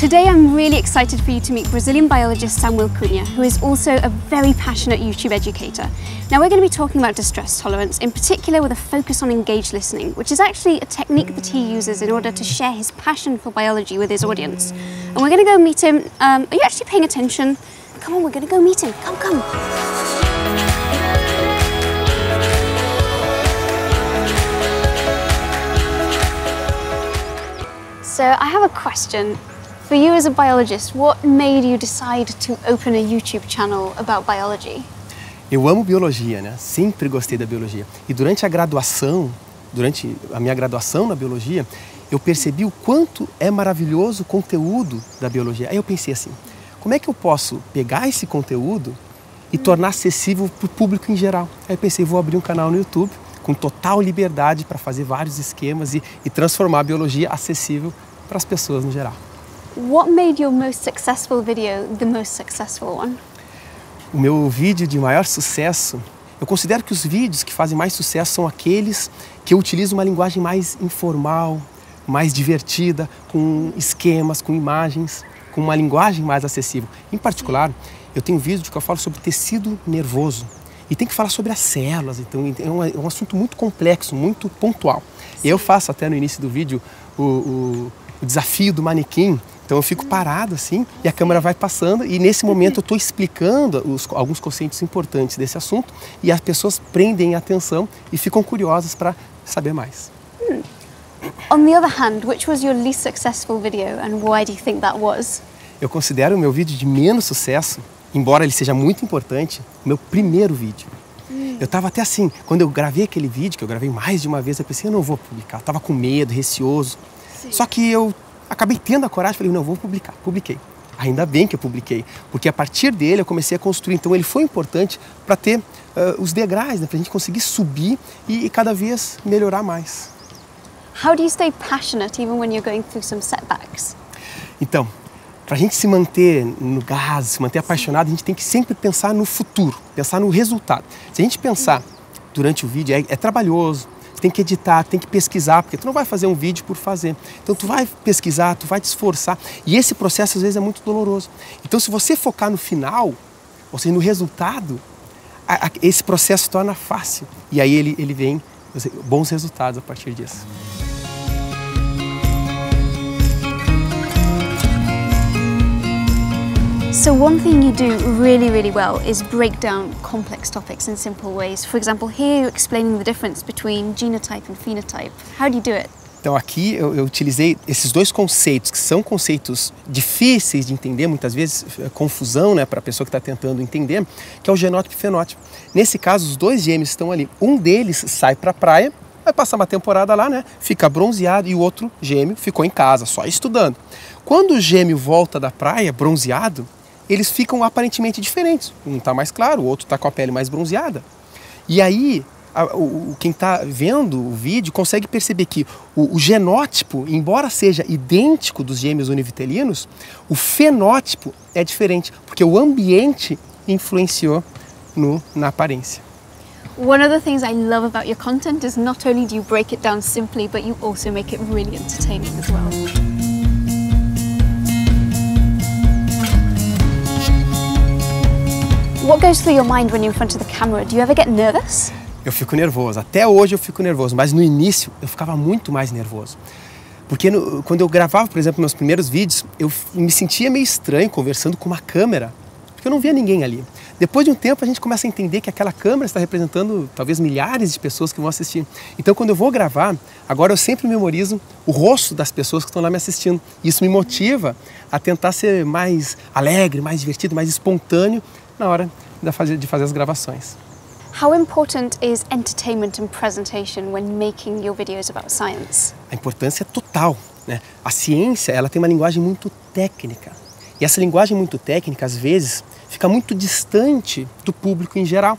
Today I'm really excited for you to meet Brazilian biologist Samuel Cunha, who is also a very passionate YouTube educator. Now we're going to be talking about distress tolerance, in particular with a focus on engaged listening, which is actually a technique that he uses in order to share his passion for biology with his audience. And we're going to go meet him. Um, are you actually paying attention? Come on, we're going to go meet him. Come, come. So I have a question. For you as a biologist, what made you decide to open a YouTube channel about biology? Eu amo biologia, né? Sempre gostei da biologia. E durante a graduação, durante a minha graduação na biologia, eu percebi o quanto é maravilhoso o conteúdo da biologia. Aí eu pensei assim: como é que eu posso pegar esse conteúdo e tornar acessível para o público em geral? Aí eu pensei: vou abrir um canal no YouTube com total liberdade para fazer vários esquemas e, e transformar a biologia acessível para as pessoas no geral. What made your most successful video the most successful one? O meu vídeo de maior sucesso, eu considero que os vídeos que fazem mais sucesso são aqueles que eu utilizo uma linguagem mais informal, mais divertida, com esquemas, com imagens, com uma linguagem mais acessível. Em particular, eu tenho um vídeo que eu falo sobre tecido nervoso e tem que falar sobre as células, então é um, é um assunto muito complexo, muito pontual. Eu faço até no início do vídeo o, o, o desafio do manequim, então eu fico parado assim e a câmera vai passando e nesse momento eu estou explicando os, alguns conceitos importantes desse assunto e as pessoas prendem atenção e ficam curiosas para saber mais. Hmm. On the other hand, which was your least successful video and why do you think that was? Eu considero o meu vídeo de menos sucesso, embora ele seja muito importante, o meu primeiro vídeo. Eu estava até assim, quando eu gravei aquele vídeo, que eu gravei mais de uma vez, eu pensei, eu não vou publicar. Eu estava com medo, receoso. Sim. Só que eu acabei tendo a coragem, falei, não, vou publicar. Publiquei. Ainda bem que eu publiquei, porque a partir dele eu comecei a construir. Então ele foi importante para ter uh, os degraus, né, para a gente conseguir subir e, e cada vez melhorar mais. How do you stay passionate even when you're going through some setbacks? Então, para a gente se manter no gás, se manter apaixonado, a gente tem que sempre pensar no futuro, pensar no resultado. Se a gente pensar durante o vídeo, é, é trabalhoso, tem que editar, tem que pesquisar, porque tu não vai fazer um vídeo por fazer. Então tu vai pesquisar, tu vai te esforçar. E esse processo às vezes é muito doloroso. Então se você focar no final, ou seja, no resultado, a, a, esse processo torna fácil. E aí ele, ele vem bons resultados a partir disso. So one thing you do really, really well is break down complex topics in simple ways. For example, here you're explaining the difference between genotype and phenotype. How do you do it? Então aqui eu, eu, utilizei esses dois conceitos, que são conceitos difíceis de entender, muitas vezes é, confusão né, para a pessoa que está tentando entender, que é o genótipo e fenótipo. Nesse caso, os dois gêmeos estão ali. Um deles sai para a praia, vai passar uma temporada lá, né, fica bronzeado, e o outro gêmeo ficou em casa, só estudando. Quando o gêmeo volta da praia, bronzeado, eles ficam aparentemente diferentes. Um está mais claro, o outro está com a pele mais bronzeada. E aí, a, o, quem está vendo o vídeo consegue perceber que o, o, genótipo, embora seja idêntico dos gêmeos univitelinos, o fenótipo é diferente, porque o ambiente influenciou no, na aparência. One of the things I love about your content is not only do you break it down simply, but you also make it really entertaining as well. What goes through your mind when you're in front of the camera? Do you ever get nervous? Eu fico nervoso. Até hoje eu fico nervoso, mas no início eu ficava muito mais nervoso. Porque no, quando eu gravava, por exemplo, meus primeiros vídeos, eu me sentia meio estranho conversando com uma câmera, porque eu não via ninguém ali. Depois de um tempo a gente começa a entender que aquela câmera está representando talvez milhares de pessoas que vão assistir. Então quando eu vou gravar, agora eu sempre memorizo o rosto das pessoas que estão lá me assistindo. Isso me motiva a tentar ser mais alegre, mais divertido, mais espontâneo na hora de fazer, de fazer as gravações. How important is entertainment and presentation when making your videos about science? A importância é total. Né? A ciência ela tem uma linguagem muito técnica. E essa linguagem muito técnica, às vezes, fica muito distante do público em geral.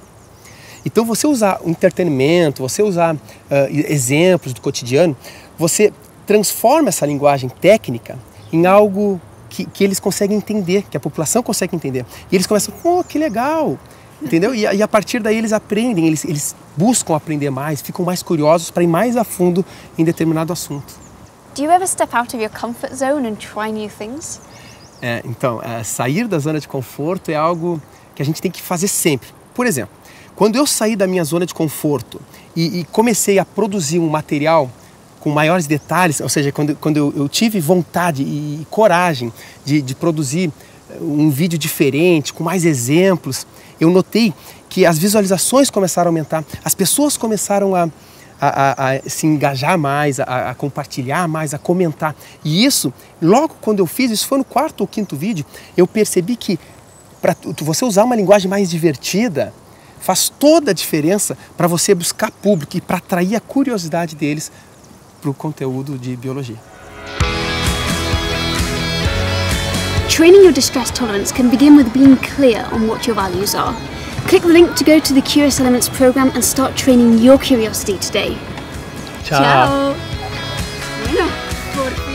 Então, você usar o entretenimento, você usar uh, exemplos do cotidiano, você transforma essa linguagem técnica em algo que, que eles conseguem entender, que a população consegue entender. E eles começam, oh, que legal, entendeu? E, e, a partir daí eles aprendem, eles, eles buscam aprender mais, ficam mais curiosos para ir mais a fundo em determinado assunto. Do you ever step out of your comfort zone and try new things? É, então, é, sair da zona de conforto é algo que a gente tem que fazer sempre. Por exemplo, quando eu saí da minha zona de conforto e, e comecei a produzir um material com maiores detalhes, ou seja, quando, quando eu, eu tive vontade e, coragem de, de produzir eh, um vídeo diferente, com mais exemplos, eu notei que as visualizações começaram a aumentar, as pessoas começaram a, a, a, a se engajar mais, a, a, compartilhar mais, a comentar. E isso, logo quando eu fiz, isso foi no quarto ou quinto vídeo, eu percebi que para você usar uma linguagem mais divertida, faz toda a diferença para você buscar público e para atrair a curiosidade deles para o conteúdo de biologia. Training your distress tolerance can begin with being clear on what your values are. Click the link to go to the Curious Elements program and start training your curiosity today. Ciao. Ciao. Bueno, por